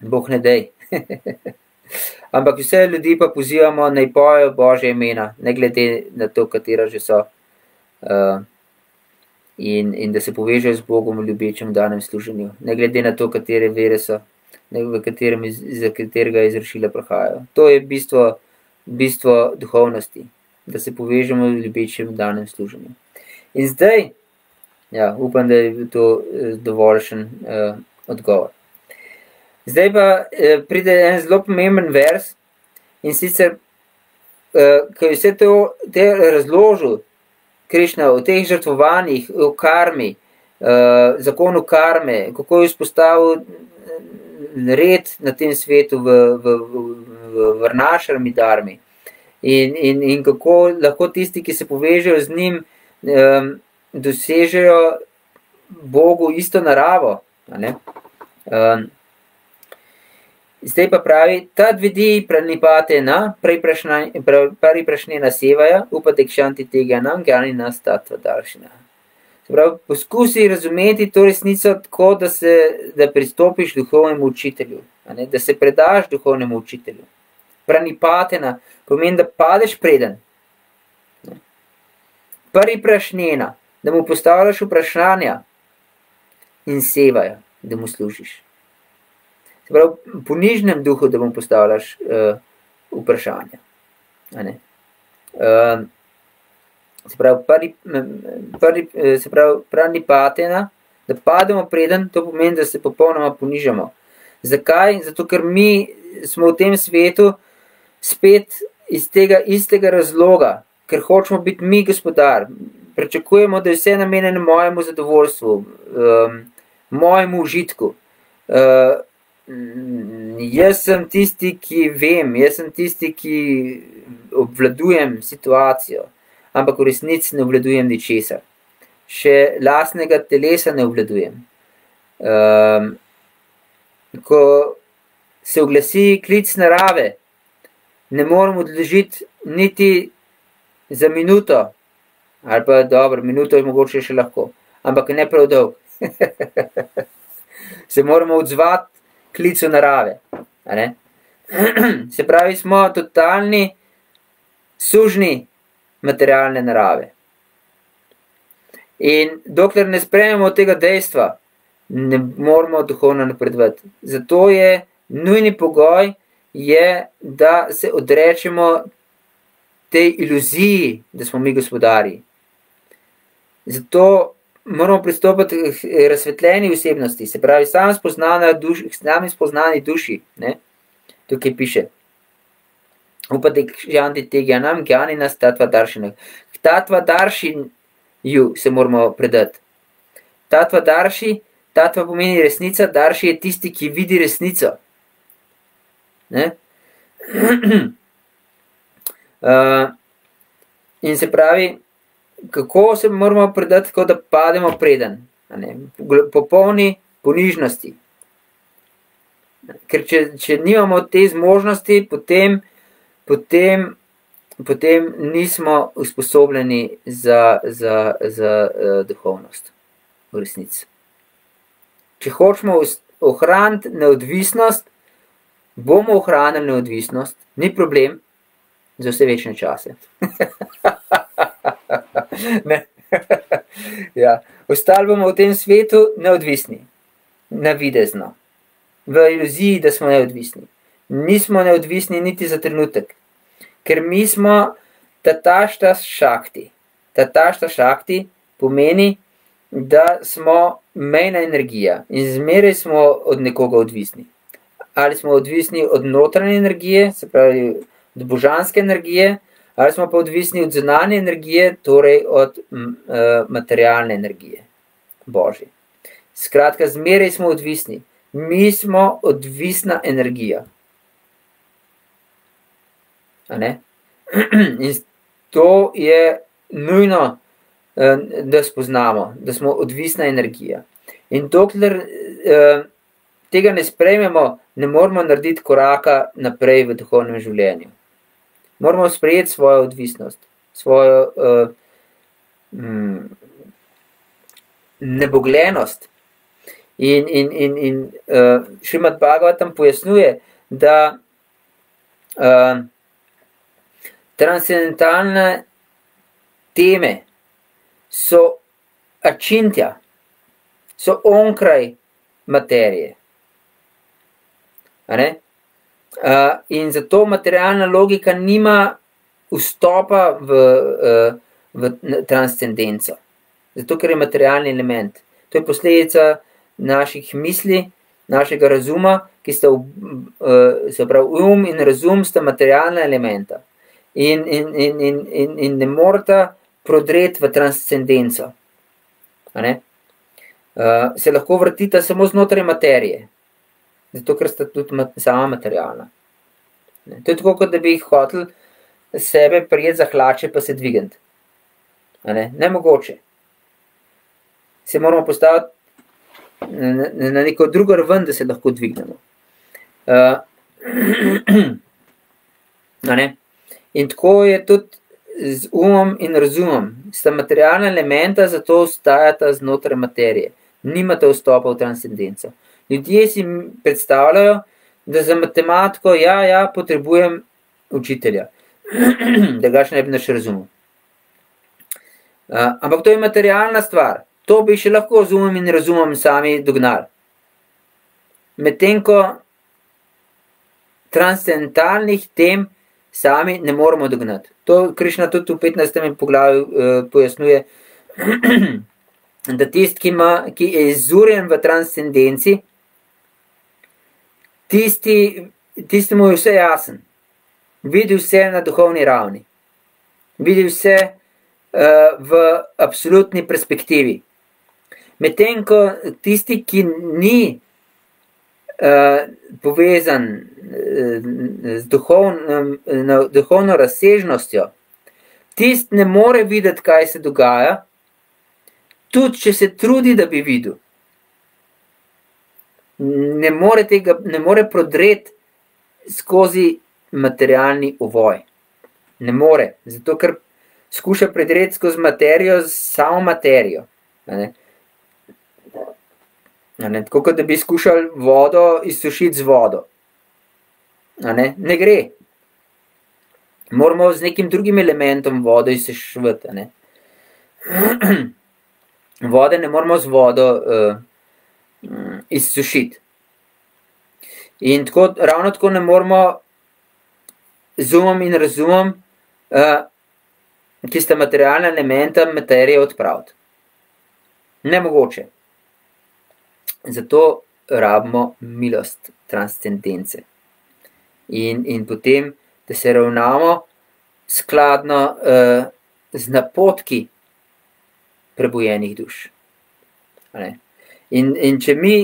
boh ne dej. Ampak vse ljudi pa pozivamo, naj pojejo božje imena, ne glede na to, katera že so. Uh, in, in da se povežejo z Bogom v ljubečem danem služenju, ne glede na to, katere vere so, ne, v katerem, za katerega izrešila prihajajo. To je bistvo, bistvo duhovnosti, da se povežemo v ljubečem danem služenju. In zdaj, Ja, upam, da je bil to eh, dovoljšen uh, odgovor. Zdaj pa uh, pride en zelo pomemben vers in sicer, uh, ki je vse to te razložil, Krišna, o teh žrtvovanjih, o karmi, uh, zakonu karme, kako je vzpostavil red na tem svetu v, v, v, v vrnašarmi darmi in, in, in kako lahko tisti, ki se povežejo z njim, um, dosežejo Bogu isto naravo. Um, zdaj pa pravi, ta dve pranipate na, pari prašnjena sevaja, upate kšanti tega nam, gani nas tatva daljšina. Pravi, poskusi razumeti to resnico tako, da, se, da pristopiš duhovnemu učitelju, da se predaš duhovnemu učitelju. Pranipatena pomeni, da padeš preden. Prvi prašnjena, da mu postavljaš vprašanja in sevajo, da mu služiš. Se pravi, po nižnem duhu, da mu postavljaš uh, vprašanja. Uh, se pravi, prvi, prvi, se pravi, pravi patena, da pademo preden, to pomeni, da se popolnoma ponižamo. Zakaj? Zato, ker mi smo v tem svetu spet iz tega istega razloga, ker hočemo biti mi gospodar, pričakujemo, da je vse namenjeno mojemu zadovoljstvu, um, mojemu užitku. Uh, jaz sem tisti, ki vem, jaz sem tisti, ki obvladujem situacijo, ampak v resnici ne obvladujem ničesar. Še lastnega telesa ne obvladujem. Um, ko se oglasi klic narave, ne morem odložiti niti za minuto, ali pa dobro, minuto je mogoče še lahko, ampak ne prav dolg. se moramo odzvati klicu narave. se pravi, smo totalni sužni materialne narave. In dokler ne sprejmemo tega dejstva, ne moramo duhovno napredovati. Zato je nujni pogoj, je, da se odrečemo tej iluziji, da smo mi gospodari. Zato moramo pristopiti k razsvetljeni osebnosti, se pravi, sam spoznani duši, sami spoznani duši. Ne? Tukaj piše. Upate, žanti tega nam, gjani nas tatva daršina. K tatva daršin ju se moramo predati. Tatva darši, tatva pomeni resnica, darši je tisti, ki vidi resnico. Uh, in se pravi, kako se moramo predati, tako da pademo preden, popolni ponižnosti. Ker če, če nimamo te zmožnosti, potem, potem, potem nismo usposobljeni za, za, za uh, duhovnost v resnici. če hočemo ohraniti neodvisnost, bomo ohranili neodvisnost, ni problem za vse večne čase. ja. Ostali bomo v tem svetu neodvisni, navidezno, v iluziji, da smo neodvisni. Nismo neodvisni niti za trenutek, ker mi smo tatašta šakti. Tatašta šakti pomeni, da smo mejna energija in zmeraj smo od nekoga odvisni. Ali smo odvisni od notranje energije, se pravi od božanske energije, ali smo pa odvisni od zunanje energije, torej od uh, materialne energije, božje. Skratka, zmeraj smo odvisni. Mi smo odvisna energija. In to je nujno, uh, da spoznamo, da smo odvisna energija. In dokler uh, tega ne sprejmemo, ne moremo narediti koraka naprej v duhovnem življenju moramo sprejeti svojo odvisnost, svojo uh, mm, nebogljenost. In, in, in, in uh, Šimad Bhagavatam pojasnjuje, da uh, transcendentalne teme so ačintja, so onkraj materije. A ne? Uh, in zato materialna logika nima vstopa v, uh, v transcendenco. Zato, ker je materialni element. To je posledica naših misli, našega razuma, ki sta, uh, se pravi, um in razum sta materialna elementa. In, in, in, in, in, in ne morata prodreti v transcendenco. Uh, se lahko vrtita samo znotraj materije zato ker sta tudi sama materialna. To je tako, kot da bi hotel sebe prijeti za hlače, pa se dvigati. Ne? ne mogoče. Se moramo postaviti na, na neko drugo raven, da se lahko dvignemo. Uh, ne? In tako je tudi z umom in razumom. Sta materialna elementa, zato ostajata znotraj materije. Nimate vstopa v transcendenco. Ljudje si predstavljajo, da za matematiko, ja, ja, potrebujem učitelja, da ga še ne bi naš razumel. Uh, ampak to je materialna stvar, to bi še lahko z umom in razumom sami dognali. Medtem ko transcendentalnih tem sami ne moremo dognati. To Krišna tudi v 15. poglavju uh, pojasnjuje, da tisti, ki, ki je izurjen v transcendenci, tisti, tistemu je vse jasen, vidi vse na duhovni ravni, vidi vse uh, v absolutni perspektivi. Medtem ko tisti, ki ni uh, povezan uh, z duhovno, uh, duhovno razsežnostjo, tisti ne more videti, kaj se dogaja, tudi če se trudi, da bi videl ne more, tega, ne more prodreti skozi materialni ovoj. Ne more, zato ker skuša predreti skozi materijo, samo materijo. Ne? Ne? Tako kot da bi skušali vodo izsušiti z vodo. Ne? ne gre. Moramo z nekim drugim elementom vodo izsušiti. Vode ne moramo z vodo. Uh, izsušiti. In tako, ravno tako ne moramo z umom in razumom, uh, ki sta materialna elementa, materije odpraviti. Nemogoče. Zato rabimo milost transcendence. In, in potem, da se ravnamo skladno uh, z napotki prebojenih duš. Ali? In, in če mi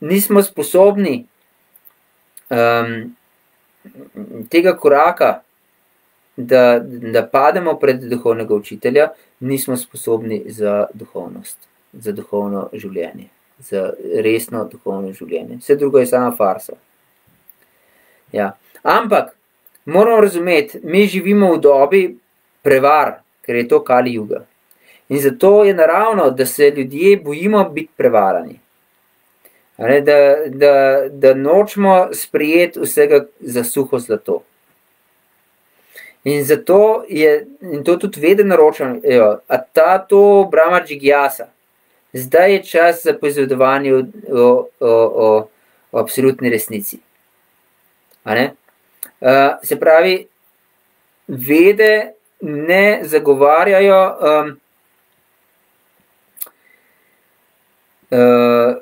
nismo sposobni um, tega koraka, da, da pademo pred duhovnega učitelja, nismo sposobni za duhovnost, za duhovno življenje, za resno duhovno življenje. Vse drugo je sama farsa. Ja. Ampak moramo razumeti, mi živimo v dobi prevar, ker je to kali juga. In zato je naravno, da se ljudje bojimo biti prevarani. Ne, da, da, da nočemo sprijeti vsega za suho zlato. In zato je, in to tudi vedno naročam, da ta to brama džigjasa. Zdaj je čas za poizvedovanje o, o, o, o, absolutni resnici. Uh, se pravi, vede ne zagovarjajo um, uh,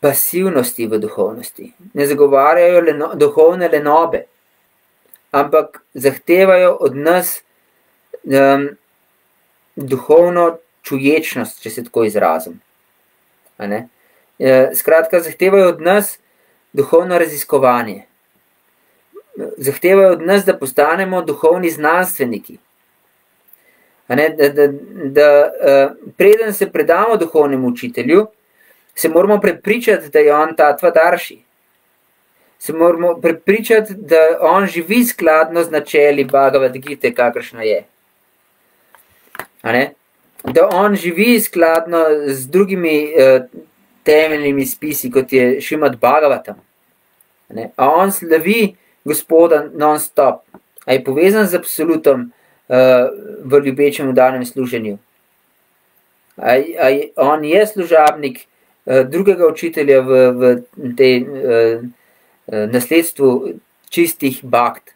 pasivnosti v duhovnosti, ne zagovarjajo leno, duhovne lenobe, ampak zahtevajo od nas um, duhovno čuječnost, če se tako izrazim. Uh, skratka, zahtevajo od nas duhovno raziskovanje zahtevajo od nas, da postanemo duhovni znanstveniki. Ne, da, da, da, uh, preden se predamo duhovnemu učitelju, se moramo prepričati, da je on ta tvadarši. Se moramo prepričati, da on živi skladno z načeli Bhagavad Gita, kakršna je. Da on živi skladno z drugimi uh, temeljnimi spisi, kot je Šimad Bhagavatam. A on slavi gospoda non-stop, a je povezan z absolutom uh, v ljubečem danem služenju. A, a je, on je služabnik uh, drugega učitelja v, v tej uh, nasledstvu čistih bakt.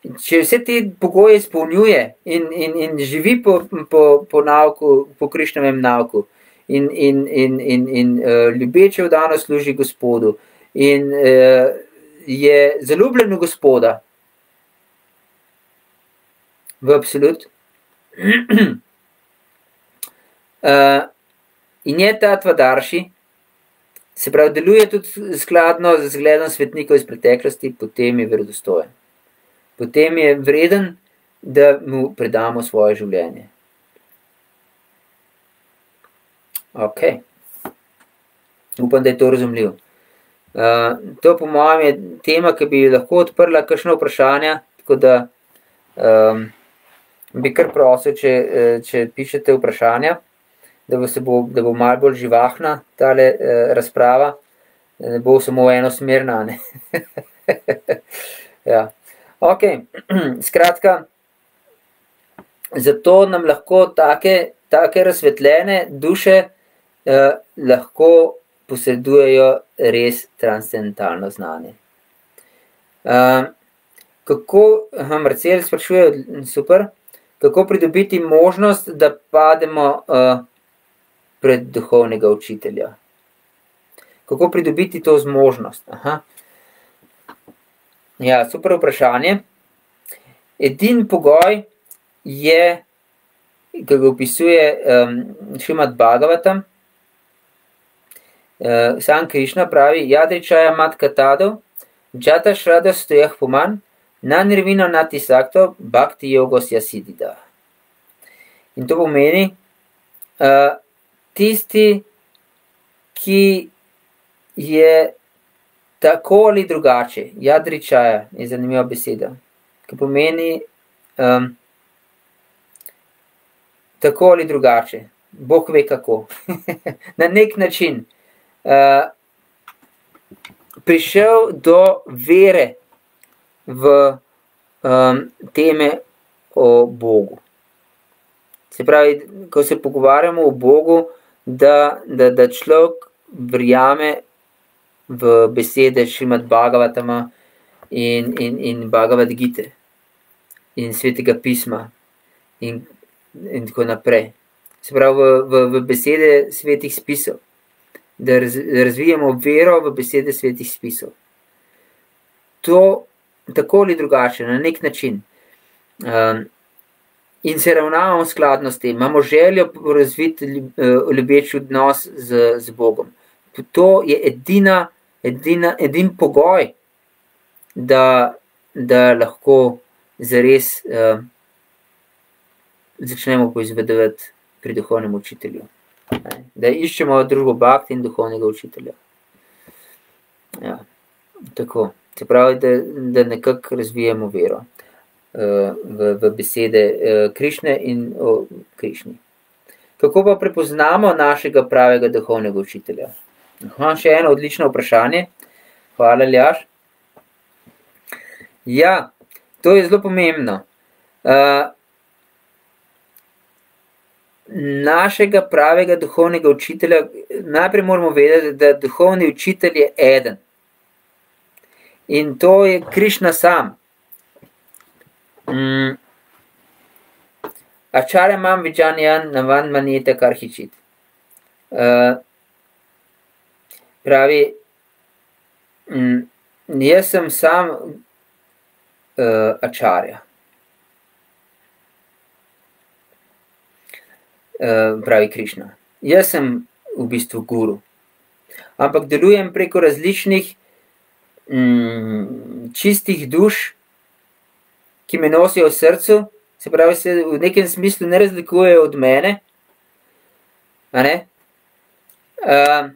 Če vse te pogoje izpolnjuje in, in, in živi po, po, po, nauku, po Krišnjevem nauku in, in, in, in, in uh, ljubeče v dano služi gospodu, in uh, je zaljubljen v gospoda, v absolut. uh, in je ta tvadarši, se pravi, deluje tudi skladno z zgledom svetnikov iz preteklosti, potem je verodostojen. Potem je vreden, da mu predamo svoje življenje. Ok. Upam, da je to razumljivo. Uh, to, po mojem, je tema, ki bi lahko odprla kakšno vprašanje. Tako da um, bi kar prosil, če, eh, če pišete vprašanja, da bo, bo, da bo malo bolj živahna ta eh, razprava, da ne bo samo enosmerna. ja. Ok, skratka, zato nam lahko take, take razsvetljene duše uh, lahko posredujejo res transcendentalno znanje. Uh, kako, Marcel sprašuje, super, kako pridobiti možnost, da pademo uh, pred duhovnega učitelja? Kako pridobiti to zmožnost? Aha. Ja, super vprašanje. Edin pogoj je, ki ga opisuje um, Šimad Bhagavatam, Uh, sam Krišna pravi, jadričaja matka tado, džata šrada stojah poman, na nirvino nati sakto, bhakti jogos jasidida. In to pomeni, uh, tisti, ki je tako ali drugače, jadričaja je zanimiva beseda, ki pomeni um, tako ali drugače, Bog ve kako, na nek način. Eh, prišel do vere v um, teme o Bogu. Se pravi, ko se pogovarjamo o Bogu, da, da, da človek verjame v besede Šimad Bhagavatama in, in, in Bhagavad Gita in svetega pisma in, in tako naprej. Se pravi, v, v, v besede svetih spisov da razvijamo vero v besede svetih spisov. To tako ali drugače, na nek način. Um, in se ravnamo skladno s tem, imamo željo razviti uh, ljubeč odnos z, z Bogom. To je edina, edina, edin pogoj, da, da lahko zares uh, začnemo poizvedovati pri duhovnem učitelju da iščemo drugo bakt in duhovnega učitelja. Ja, tako. Se pravi, da, da nekako razvijamo vero v, v besede uh, Krišne in o Krišni. Kako pa prepoznamo našega pravega duhovnega učitelja? Aha, še eno odlično vprašanje. Hvala, Ljaš. Ja, to je zelo pomembno. Uh, našega pravega duhovnega učitelja, najprej moramo vedeti, da duhovni učitelj je eden. In to je Krišna sam. Mm. Ačare imam viđanjan na van manjete kar hičit. Uh, pravi, mm, jaz sem sam uh, ačarja. Uh, pravi Krišna. Jaz sem v bistvu guru. Ampak delujem preko različnih mm, čistih duš, ki me nosijo v srcu, se pravi, se v nekem smislu ne razlikujejo od mene. Uh,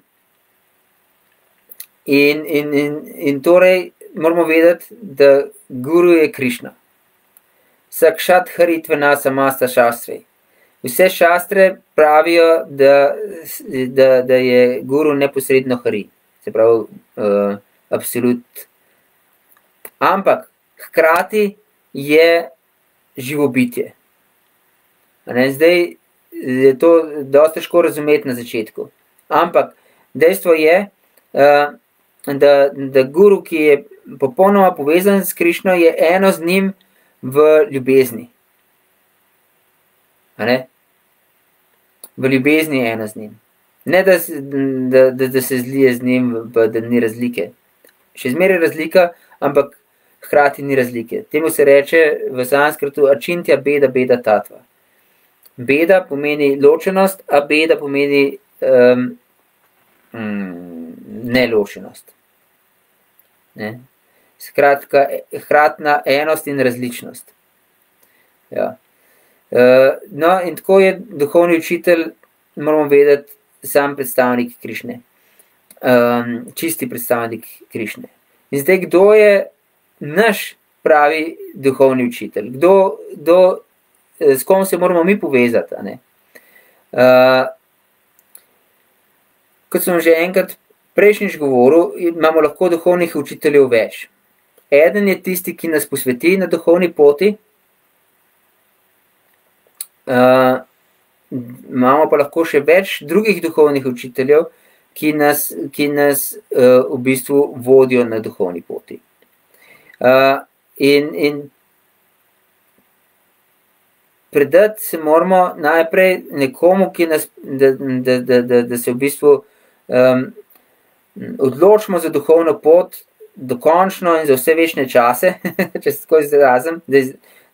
in, in, in, in torej moramo vedeti, da guru je Krišna. Sakšat haritvena samasta šastri. Vse šastre pravijo, da, da, da je guru neposredno hari. Se pravi, uh, absolut. Ampak hkrati je živo bitje. Ne, zdaj je to dosta težko razumeti na začetku. Ampak dejstvo je, uh, da, da guru, ki je popolnoma povezan s Krišno, je eno z njim v ljubezni. V ljubezni je eno z njim. Ne, da, da, da, da se zlije z njim, pa da ni razlike. Še zmeraj je razlika, ampak hkrati ni razlike. Temu se reče v sanskrtu ačintja beda, beda tatva. Beda pomeni ločenost, a beda pomeni um, neločenost. Ne? Skratka, hkratna enost in različnost. Ja. Uh, no, in tako je duhovni učitelj, moramo vedeti, sam predstavnik Krišne, um, čisti predstavnik Krišne. In zdaj, kdo je naš pravi duhovni učitelj, kdo, kdo, s kom se moramo mi povezati? Uh, kot sem že enkrat prejšnjič govoril, imamo lahko duhovnih učiteljev več. Eden je tisti, ki nas posveti na duhovni poti. Uh, imamo pa lahko še več drugih duhovnih učiteljev, ki nas, ki nas uh, v bistvu vodijo na duhovni poti. Uh, in, in predati se moramo najprej nekomu, nas, da, da, da, da, da se v bistvu um, odločimo za duhovno pot, dokončno in za vse večne čase, če se tako izrazim, da,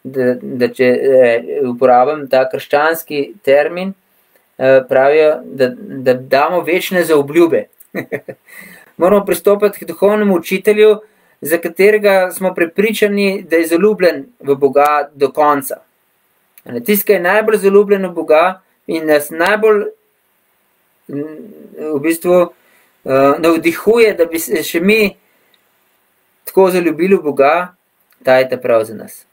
da, da če eh, uporabim ta krščanski termin, eh, pravijo, da, da damo večne zaobljube. Moramo pristopiti k duhovnemu učitelju, za katerega smo prepričani, da je zaljubljen v Boga do konca. Tisti, ki je najbolj zaljubljen v Boga in nas najbolj v bistvu uh, navdihuje, da bi se še mi tako zaljubili v Boga, ta je ta prav za nas.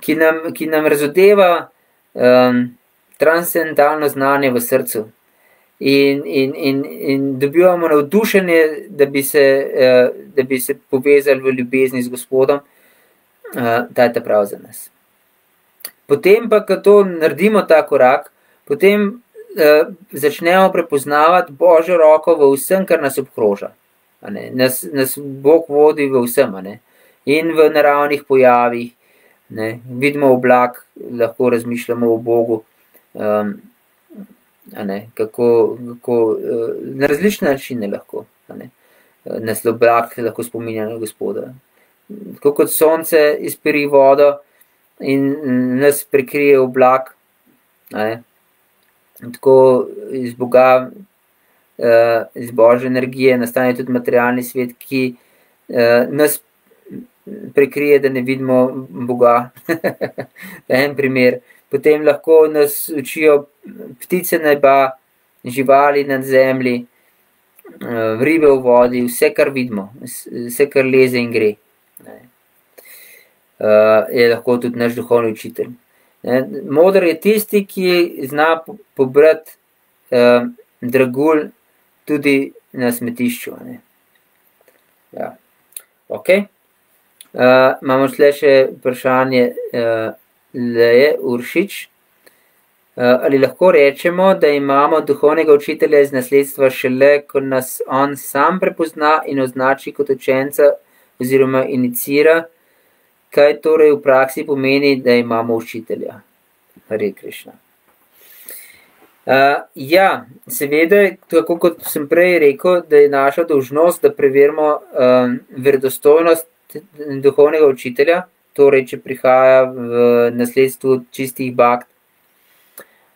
Ki nam, ki nam razodeva um, transcendentalno znanje v srcu. In, in, in, in dobivamo navdušenje, da bi, se, uh, da bi se povezali v ljubezni z Gospodom, uh, da je ta prav za nas. Potem pa, ko to naredimo ta korak, potem uh, začnemo prepoznavati Božjo roko v vsem, kar nas obkroža. Nas, nas Bog vodi v vsem, in v naravnih pojavih. Ne? Vidimo oblak, lahko razmišljamo o Bogu. Um, kako, kako, uh, na različne načine lahko. Nas oblak lahko spominja na Gospoda. Tako kot sonce izpiri vodo in nas prekrije oblak. Ne? tako iz Boga, uh, iz Božje energije, nastane tudi materialni svet, ki nas prekrije, da ne vidimo Boga. en primer. Potem lahko nas učijo ptice neba, živali na zemlji, uh, ribe v vodi, vse, kar vidimo, vse, kar leze in gre. Uh, je lahko tudi naš duhovni učitelj. Ne, moder je tisti, ki zna pobrati uh, dragulj tudi na smetišču. Ne. Ja. Ok. Uh, imamo še vprašanje uh, Leje Uršič. Uh, ali lahko rečemo, da imamo duhovnega učitelja iz nasledstva šele, ko nas on sam prepozna in označi kot učenca oziroma inicira, kaj torej v praksi pomeni, da imamo učitelja. Hare Krišna. Uh, ja, seveda, tako kot sem prej rekel, da je naša dolžnost, da preverimo um, verodostojnost duhovnega učitelja, torej, če prihaja v nasledstvu čistih bakt,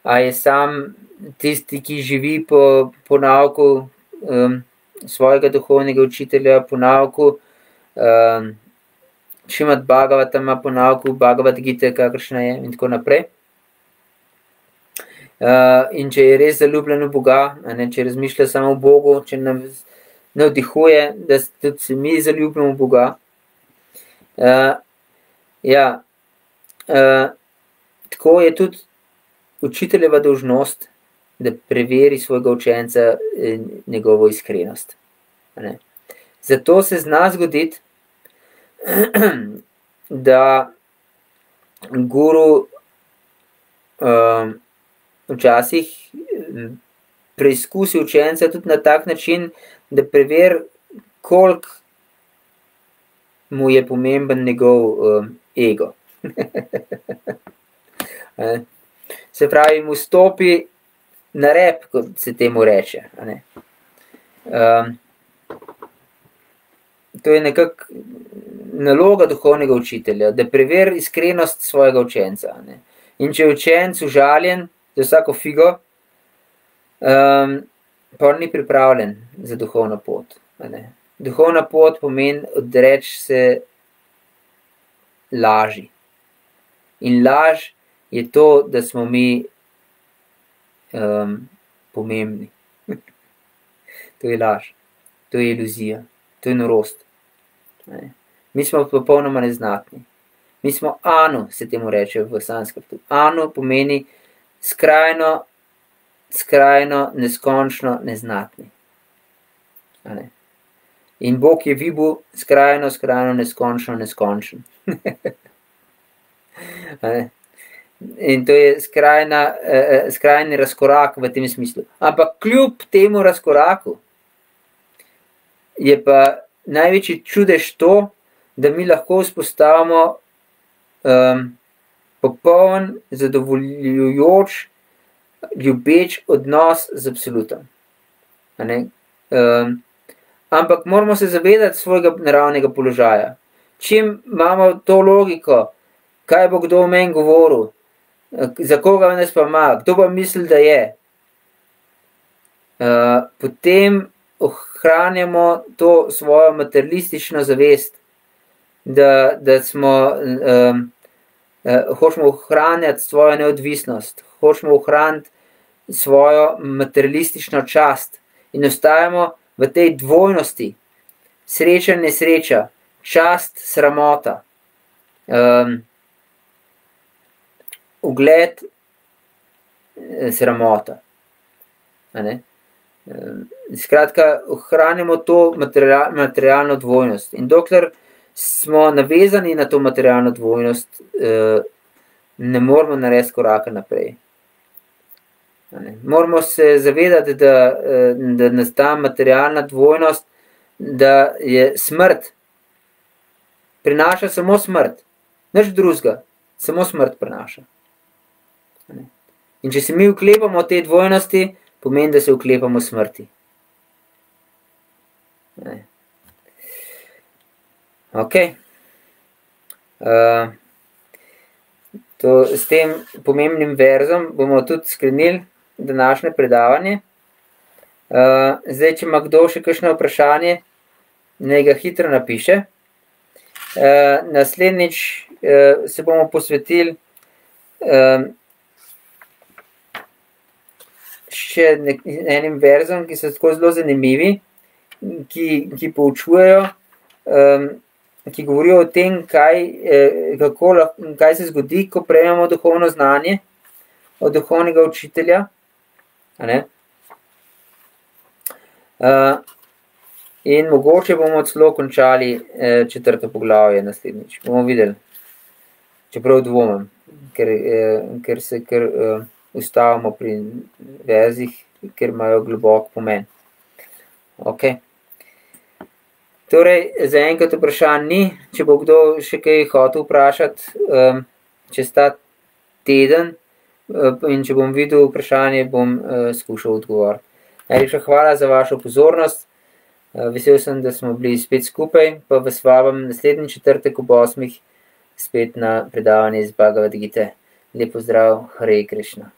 a je sam tisti, ki živi po, po nauku um, svojega duhovnega učitelja, po nauku um, Šimad Bhagavata ima po nauku Bhagavad Gita, kakršna je in tako naprej. Uh, in če je res zaljubljen v Boga, ne, če razmišlja samo o Bogu, če nam navdihuje, da tudi se mi zaljubimo v Boga. Uh, ja, uh, tako je tudi učiteljeva dožnost, da preveri svojega učenca in njegovo iskrenost. Ne. Zato se zna zgoditi, da guru um, včasih preizkusi učence tudi na tak način, da prever, koliko mu je pomemben njegov um, ego. se pravi, mu stopi na rep, kot se temu reče. Um, to je nekako naloga duhovnega učitelja, da preveri iskrenost svojega učenca. Ne. In če je učenec užaljen za vsako figo, um, pa ni pripravljen za duhovno pot. Duhovna pot pomeni odreči se laži. In laž je to, da smo mi um, pomembni. to je laž, to je iluzija, to je norost. Ne. Mi smo popolnoma neznatni. Mi smo anu, se temu reče v sanskrtu. Anu pomeni skrajno, skrajno, neskončno neznatni. Ne? In Bog je vibu skrajno, skrajno, neskončno, neskončen. In to je skrajna, eh, skrajni razkorak v tem smislu. Ampak kljub temu razkoraku je pa največji čudež to, da mi lahko vzpostavimo um, popoln, zadovoljujoč, ljubeč odnos z absolutom. Um, ampak moramo se zavedati svojega naravnega položaja. Čim imamo to logiko, kaj bo kdo o meni govoril, za koga nas pa ima, kdo pa misli, da je, uh, potem ohranjamo to svojo materialistično zavest, da, da smo, um, uh, hočemo ohranjati svojo neodvisnost, hočemo ohraniti svojo materialistično čast in ostajamo v tej dvojnosti, sreča in nesreča, čast, sramota, um, ugled, eh, sramota. Skratka, ohranjamo to materialno dvojnost. In dokler smo navezani na to materialno dvojnost, eh, ne moramo narediti koraka naprej. Moramo se zavedati, da, eh, da nas ta materialna dvojnost, da je smrt, prinaša samo smrt, nič drugega, samo smrt prinaša. In če se mi uklepamo te dvojnosti, pomeni, da se uklepamo smrti. Ne. Ok. Uh, to, s tem pomembnim verzom bomo tudi sklenili današnje predavanje. Uh, zdaj, če ima kdo še kakšno vprašanje, naj ga hitro napiše. Uh, naslednjič uh, se bomo posvetili uh, še nek, enim verzom, ki so tako zelo zanimivi, ki, ki poučujejo um, ki govorijo o tem, kaj, kako, kaj se zgodi, ko prejmemo duhovno znanje od duhovnega učitelja. Uh, in mogoče bomo celo končali uh, četrto poglavje naslednjič. Bomo videli, čeprav dvomim, ker, uh, ker se kar uh, ustavimo pri vezih, ker imajo globok pomen. Okay. Torej, za enkrat vprašanj ni, če bo kdo še kaj hotel vprašati, um, čez ta teden in če bom videl vprašanje, bom uh, skušal odgovoriti. Najlepša hvala za vašo pozornost. Eh, vesel sem, da smo bili spet skupaj, pa vas vabim naslednji četrtek ob osmih spet na predavanje iz Bhagavad Gita. Lepo zdrav, Hare Krishna.